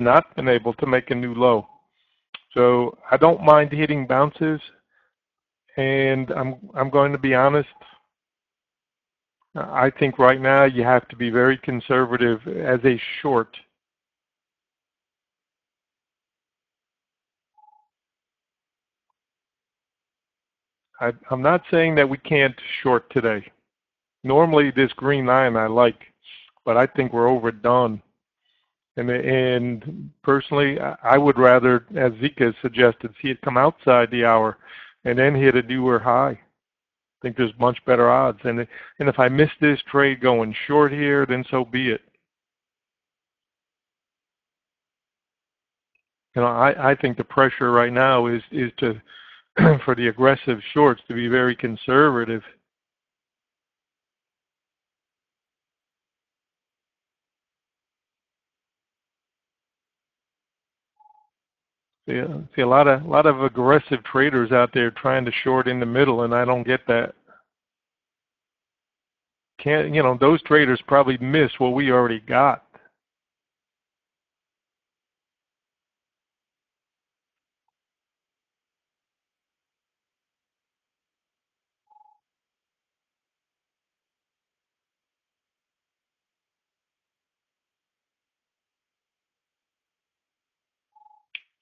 have not been able to make a new low. So I don't mind hitting bounces, and I'm I'm going to be honest. I think right now you have to be very conservative as a short. I, I'm not saying that we can't short today. Normally this green line I like, but I think we're overdone. And, and personally, I would rather, as Zika suggested, see it come outside the hour and then hit a newer high. I think there's much better odds. And, and if I miss this trade going short here, then so be it. You know, I, I think the pressure right now is, is to, for the aggressive shorts to be very conservative See, uh, see a lot of a lot of aggressive traders out there trying to short in the middle, and I don't get that. Can't you know those traders probably miss what we already got.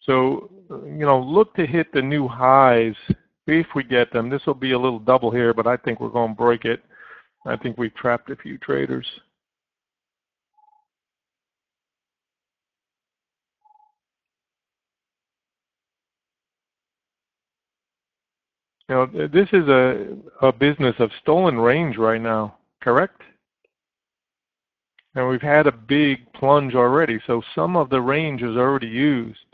So, you know, look to hit the new highs if we get them. This will be a little double here, but I think we're going to break it. I think we've trapped a few traders. You know, this is a, a business of stolen range right now, correct? And we've had a big plunge already, so some of the range is already used.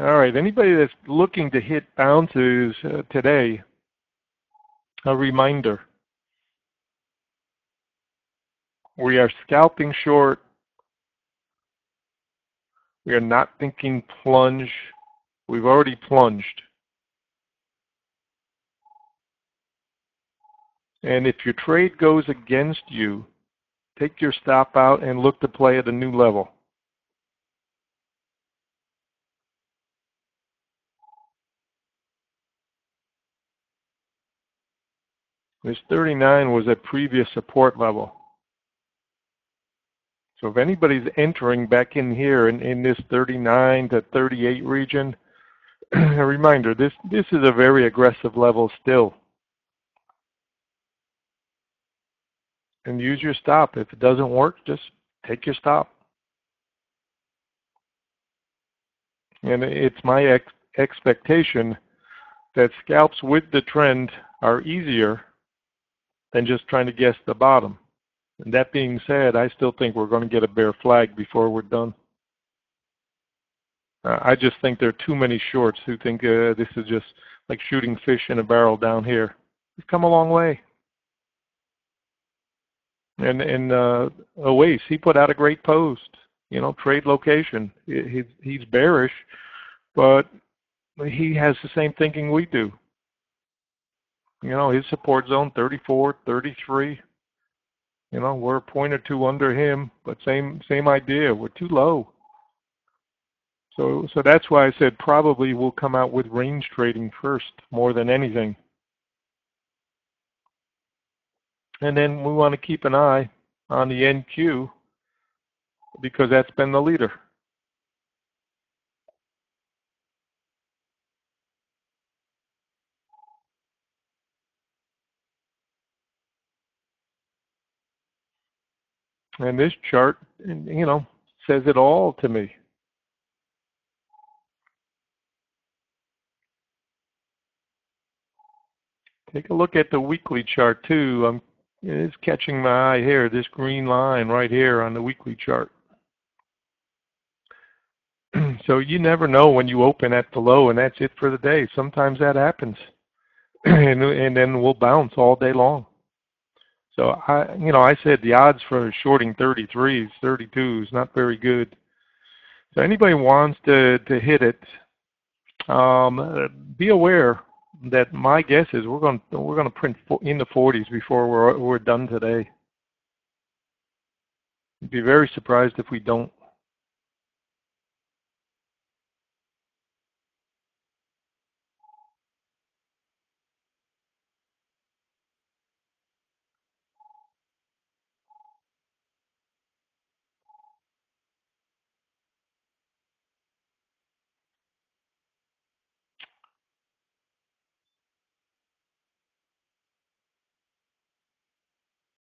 All right, anybody that's looking to hit bounces uh, today, a reminder. We are scalping short. We are not thinking plunge. We've already plunged. And if your trade goes against you, take your stop out and look to play at a new level. This 39 was a previous support level. So if anybody's entering back in here in, in this 39 to 38 region, a reminder, this, this is a very aggressive level still. And use your stop. If it doesn't work, just take your stop. And it's my ex expectation that scalps with the trend are easier than just trying to guess the bottom. And that being said, I still think we're going to get a bear flag before we're done. Uh, I just think there are too many shorts who think uh, this is just like shooting fish in a barrel down here. We've come a long way. And and uh, Oase, he put out a great post. You know, trade location. He, he's bearish, but he has the same thinking we do. You know, his support zone 34, 33. You know, we're a point or two under him, but same same idea. We're too low. So so that's why I said probably we'll come out with range trading first more than anything. And then we want to keep an eye on the NQ because that's been the leader. And this chart, you know, says it all to me. Take a look at the weekly chart too. I'm, it's catching my eye here, this green line right here on the weekly chart. so you never know when you open at the low and that's it for the day. Sometimes that happens. and, and then we'll bounce all day long. So I, you know, I said the odds for shorting 33s, 32 is not very good. So anybody wants to to hit it, um, be aware that my guess is we're going to, we're going to print in the 40s before we're we're done today. Be very surprised if we don't